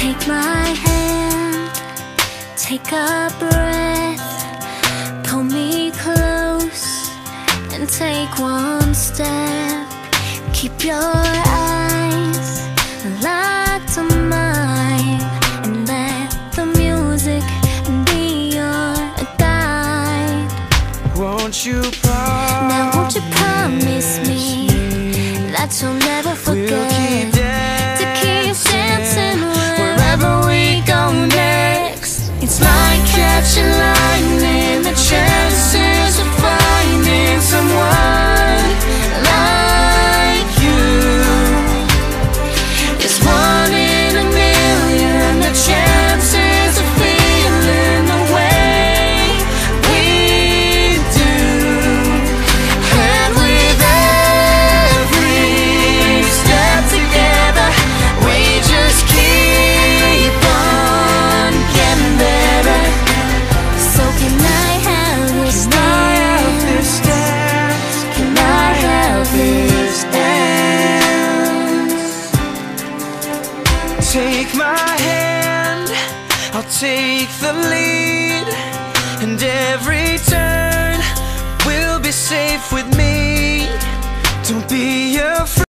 Take my hand, take a breath, pull me close and take one step. Keep your eyes locked on mine and let the music be your guide. Won't you promise? Now won't you promise me that you'll Take my hand, I'll take the lead, and every turn will be safe with me. Don't be afraid.